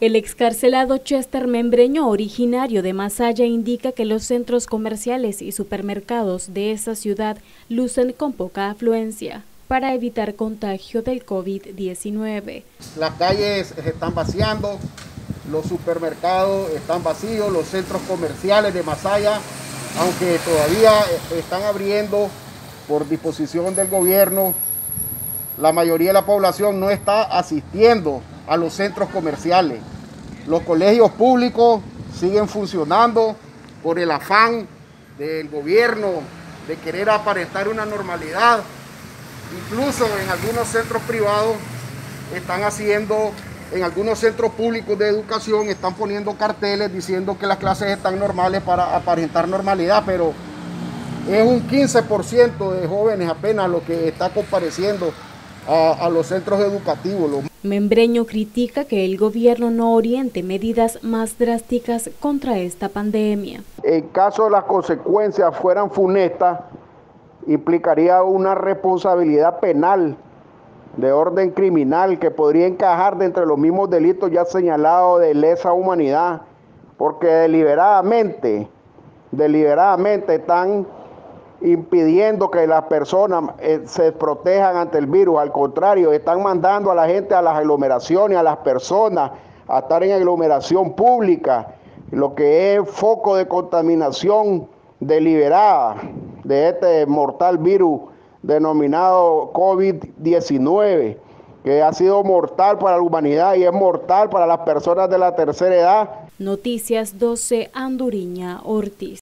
El excarcelado Chester Membreño, originario de Masaya, indica que los centros comerciales y supermercados de esa ciudad lucen con poca afluencia para evitar contagio del COVID-19. Las calles están vaciando, los supermercados están vacíos, los centros comerciales de Masaya, aunque todavía están abriendo por disposición del gobierno, la mayoría de la población no está asistiendo a los centros comerciales. Los colegios públicos siguen funcionando por el afán del gobierno de querer aparentar una normalidad. Incluso en algunos centros privados están haciendo, en algunos centros públicos de educación están poniendo carteles diciendo que las clases están normales para aparentar normalidad, pero es un 15% de jóvenes apenas lo que está compareciendo a, los centros educativos. Membreño critica que el gobierno no oriente medidas más drásticas contra esta pandemia. En caso de las consecuencias fueran funestas, implicaría una responsabilidad penal de orden criminal que podría encajar dentro de los mismos delitos ya señalados de lesa humanidad, porque deliberadamente, deliberadamente están impidiendo que las personas eh, se protejan ante el virus. Al contrario, están mandando a la gente a las aglomeraciones, a las personas a estar en aglomeración pública, lo que es foco de contaminación deliberada de este mortal virus denominado COVID-19, que ha sido mortal para la humanidad y es mortal para las personas de la tercera edad. Noticias 12 Anduriña Ortiz.